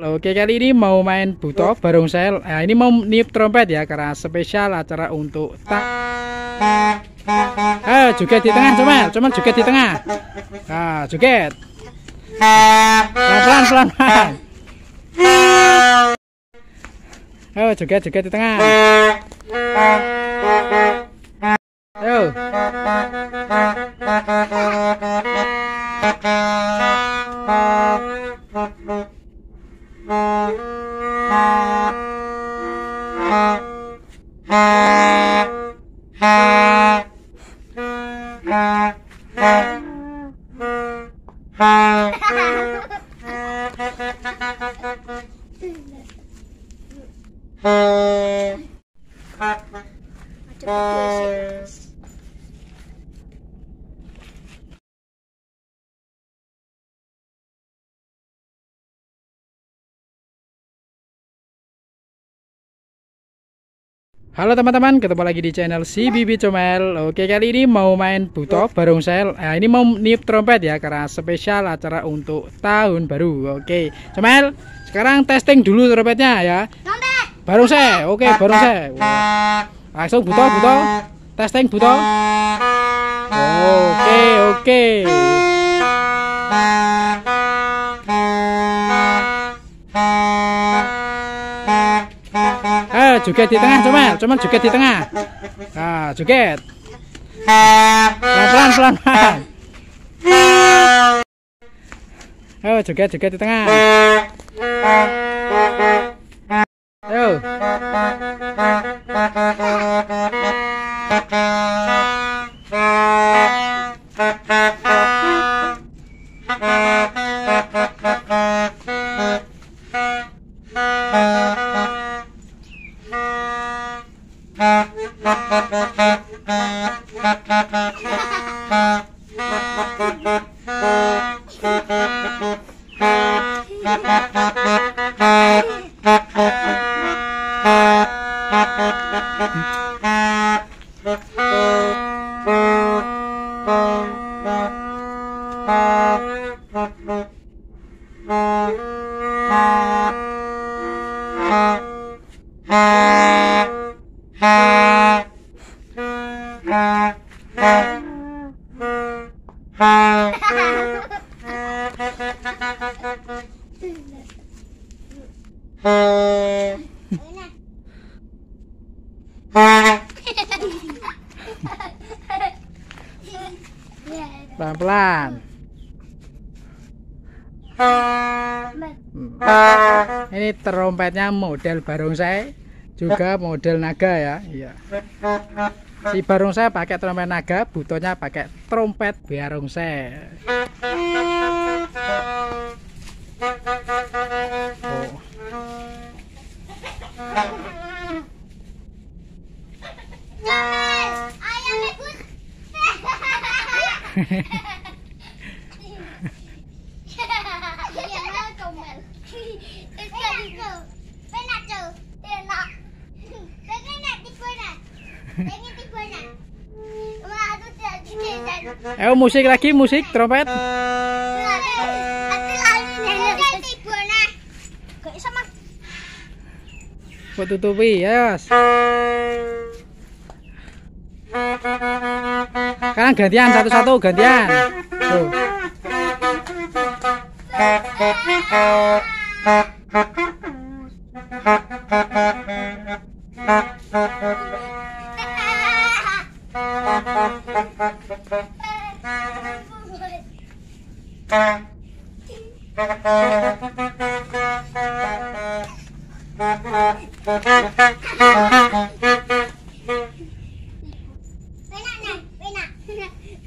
Oke kali ini mau main buto barongsai. Nah ini mau niup trompet ya karena spesial acara untuk tak. Ah joget di tengah cuman, cuman joget di tengah. Ah joget. Pelan pelan. Oh joget joget di tengah. Hey. Halo teman-teman, ketemu lagi di channel si Bibi Comel. Oke, kali ini mau main buto barongsai. Nah, ini mau niup trompet ya karena spesial acara untuk tahun baru. Oke, Comel, sekarang testing dulu trompetnya ya. Trompet. Barongsai. Oke, barongsai. Wah. Langsung buto, buto. Testing buto. Oke, oke. Joget di tengah, Comel. Cuman joget di tengah. Nah, joget. Pelan-pelan, pelan-pelan. Ayo, joget, joget di tengah. Ayo. Ha Pelan-pelan. Hmm. Ini trompetnya model barongsai, juga model naga ya. Iya. Si barongsai pakai trompet naga, butonya pakai trompet barongsai. Ayo musik lagi, musik trompet. Buat tutupi, ya. Mas. Sekarang gantian satu-satu gantian. Tuh.